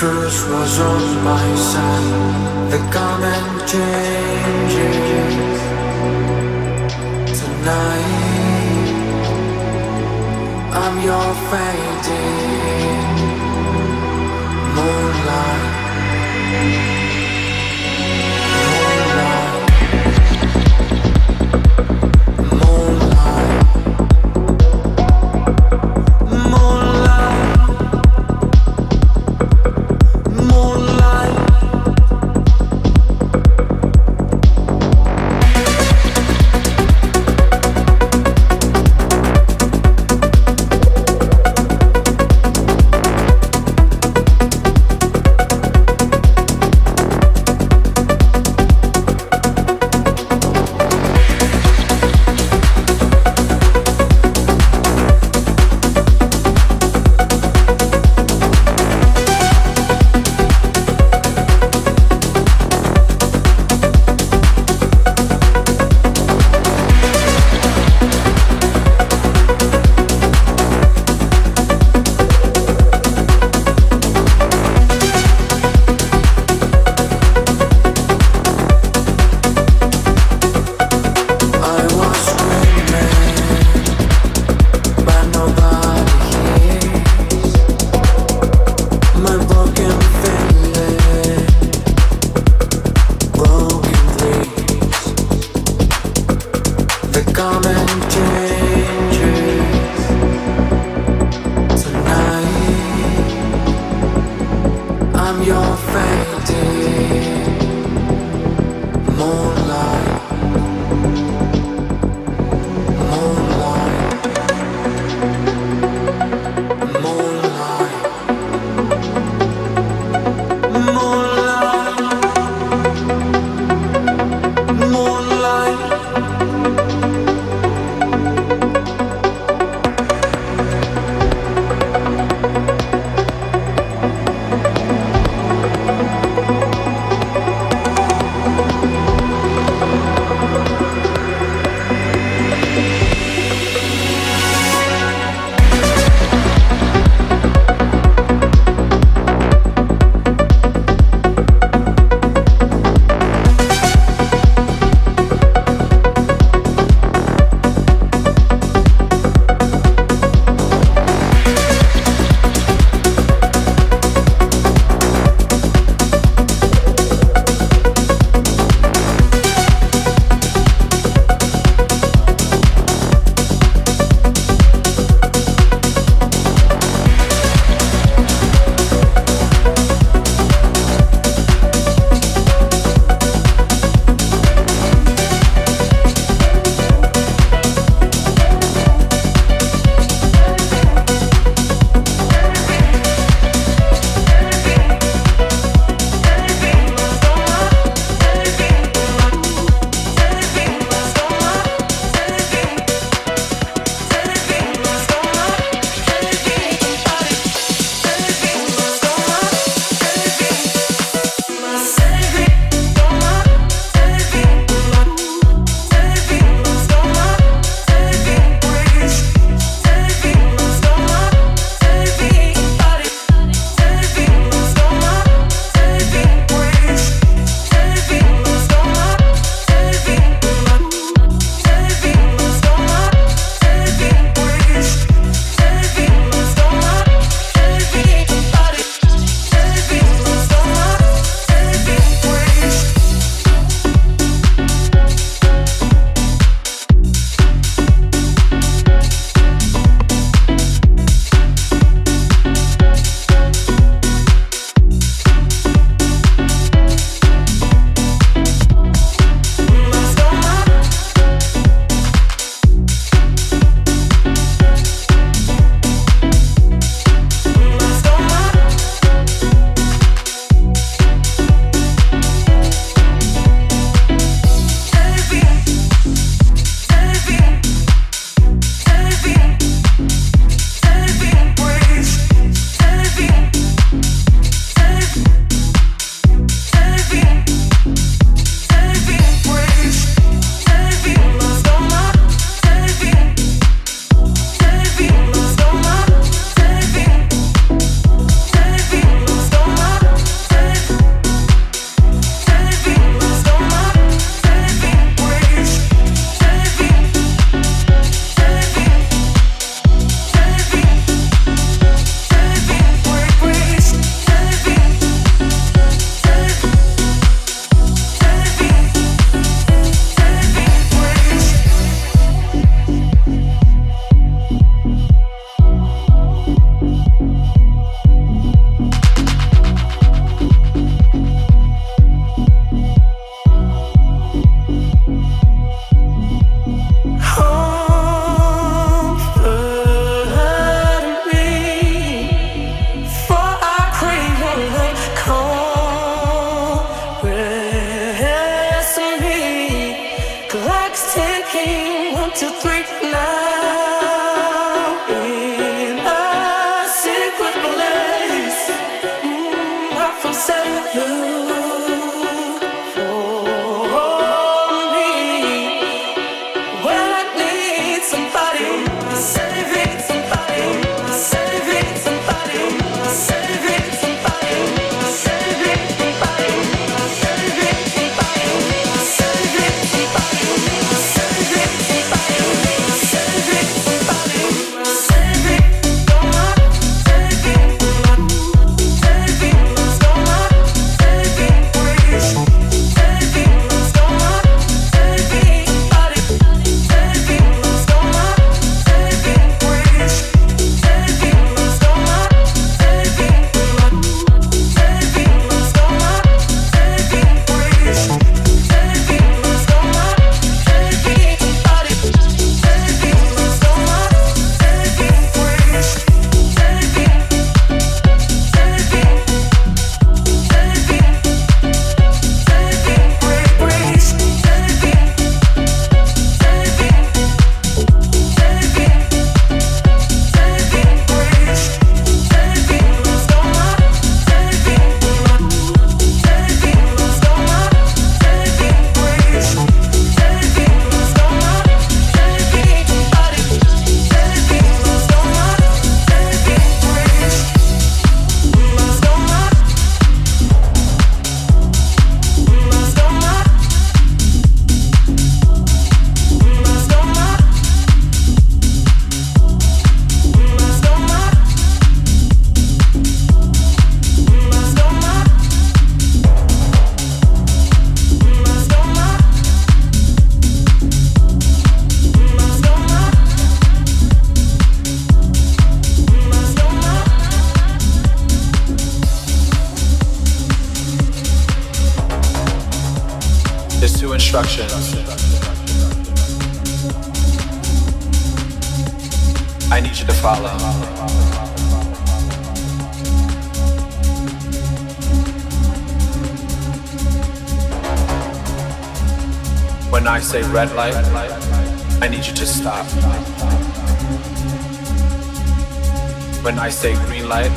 truth was on my side. The common changes tonight. I'm your fading moonlight. I I'm your fading red light, I need you to stop. When I say green light,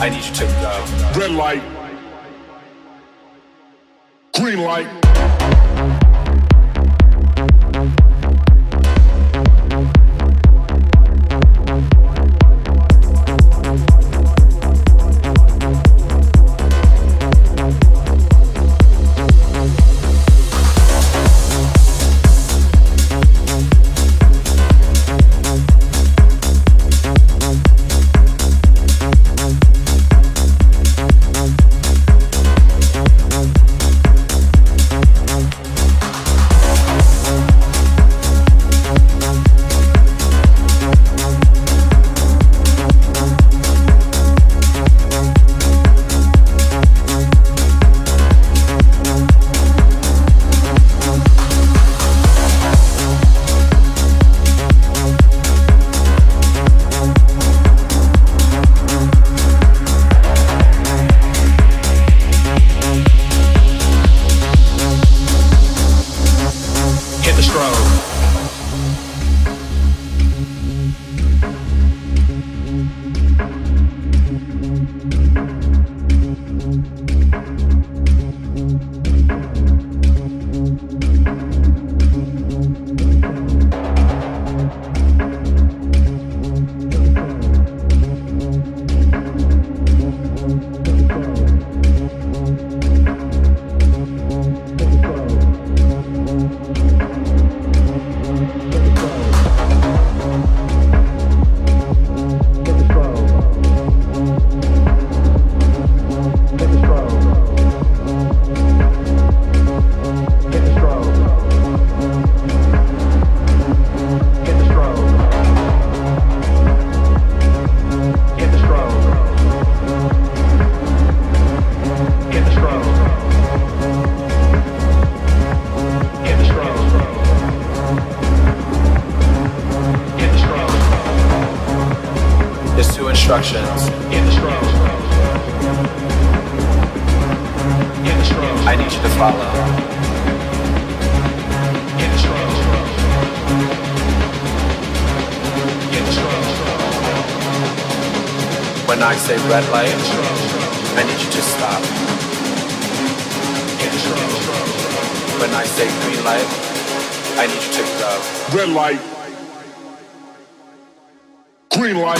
I need you to go. Red light. Green light. instructions in the strong. In the strong. I need you to follow. In the strong. In the strong. When I say red light, I need you to stop. In the strong. When I say green light, I need you to go. Red light. Green light.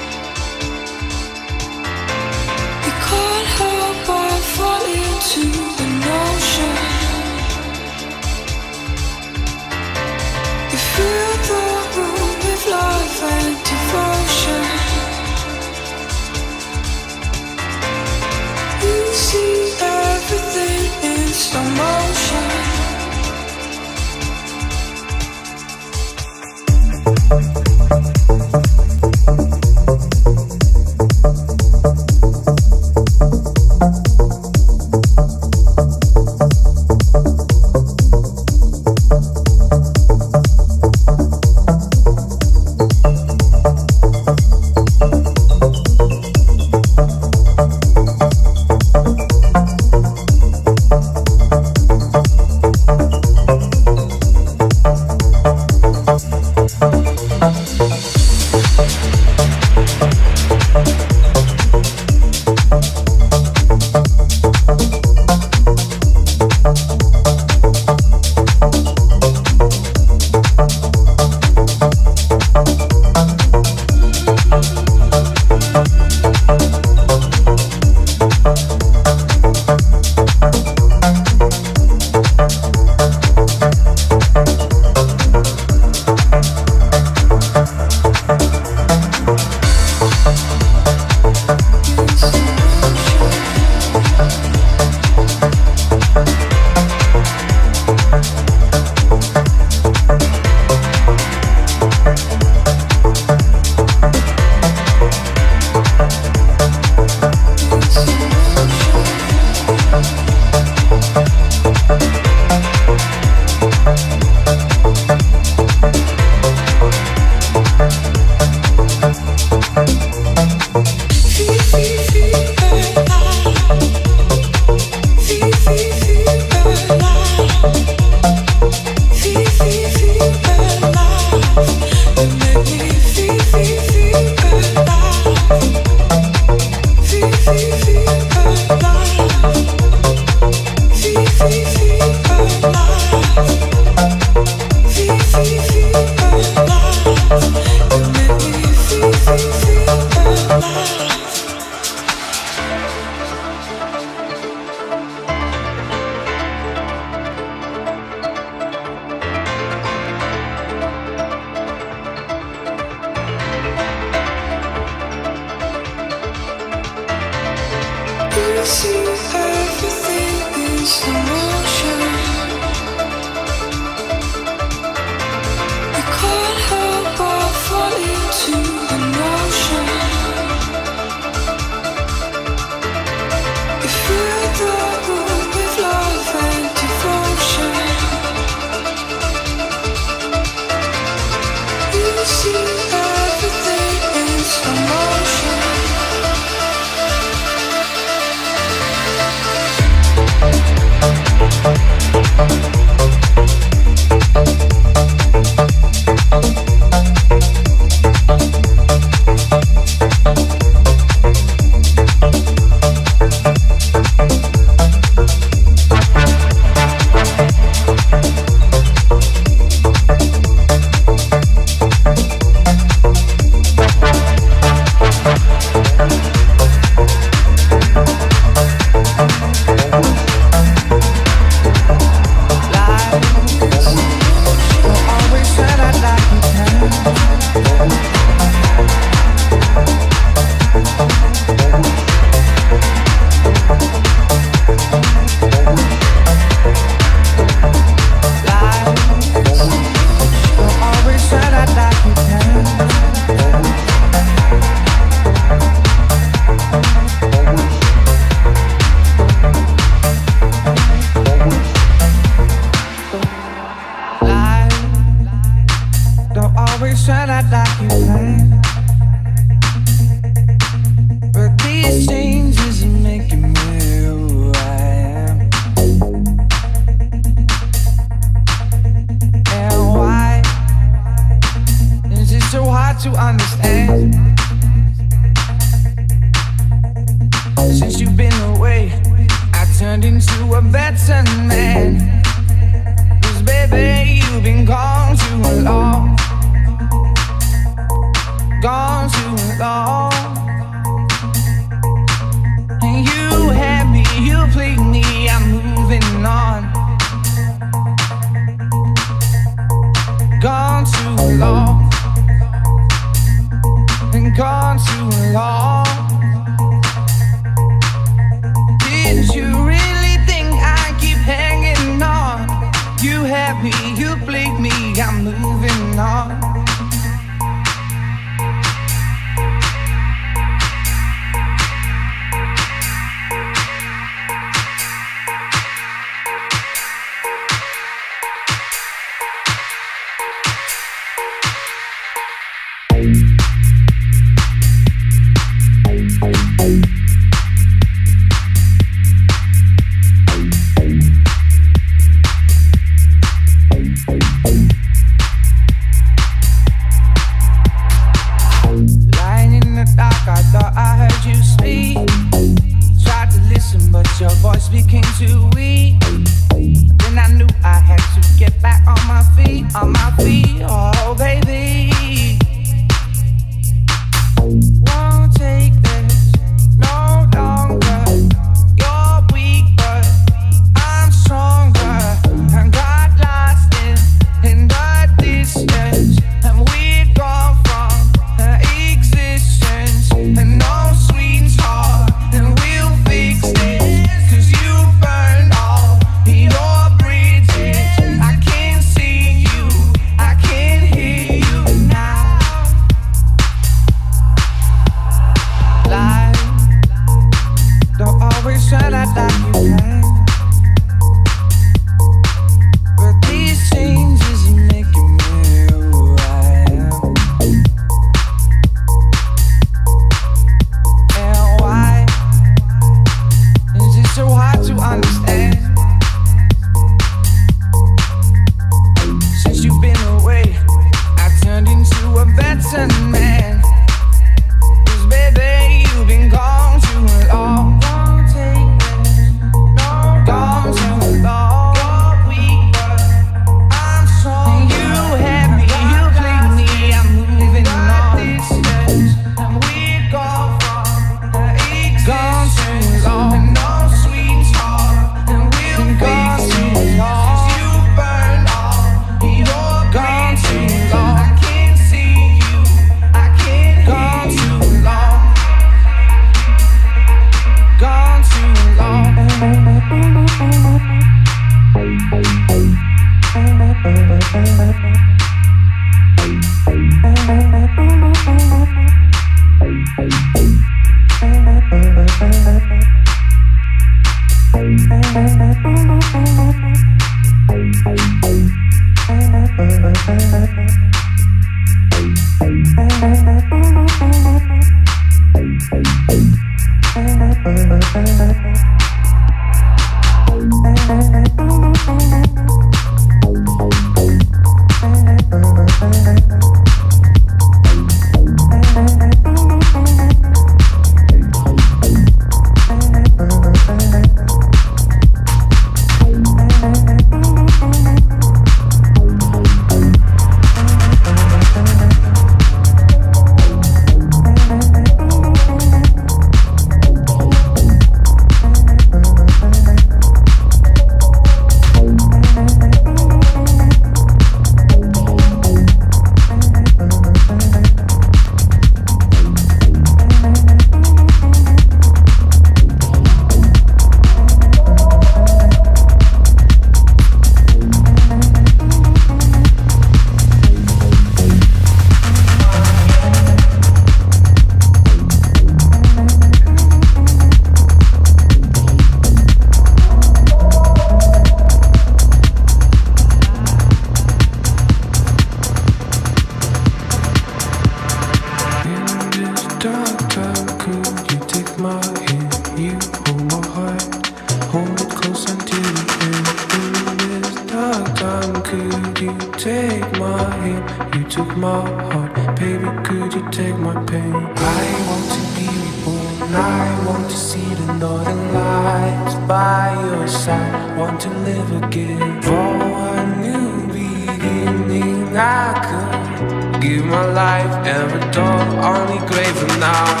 born to live again. For a new beginning, I could give my life every door on the grave for now.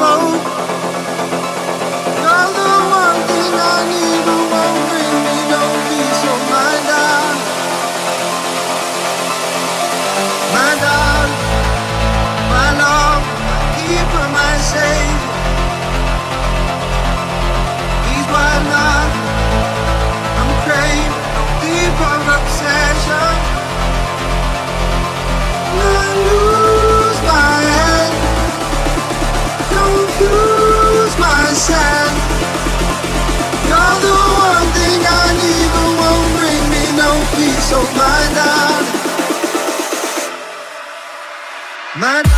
I You're the one thing I need so mind now, Mind